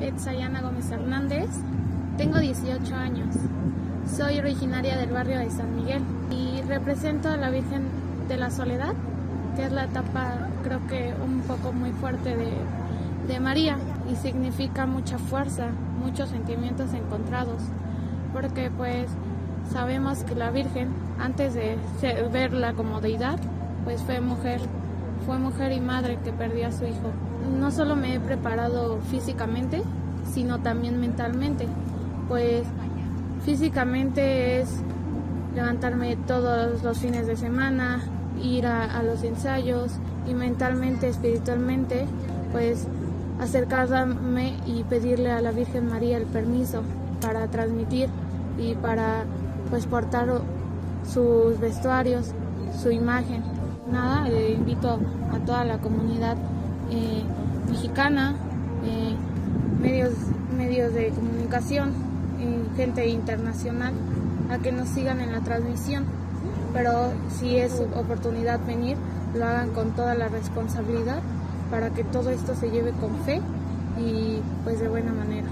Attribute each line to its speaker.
Speaker 1: Etzayana Gómez Hernández, tengo 18 años. Soy originaria del barrio de San Miguel y represento a la Virgen de la Soledad, que es la etapa creo que un poco muy fuerte de, de María y significa mucha fuerza, muchos sentimientos encontrados, porque pues sabemos que la Virgen, antes de verla como deidad, pues fue mujer, fue mujer y madre que perdió a su hijo. No solo me he preparado físicamente, sino también mentalmente, pues físicamente es levantarme todos los fines de semana, ir a, los ensayos y mentalmente, espiritualmente, pues acercarme y pedirle a la Virgen María el permiso para transmitir y para pues portar sus vestuarios, su imagen. Nada, eh, invito a toda la comunidad eh, mexicana, eh, medios, medios de comunicación gente internacional a que nos sigan en la transmisión. Pero si es oportunidad venir, lo hagan con toda la responsabilidad para que todo esto se lleve con fe y pues de buena manera.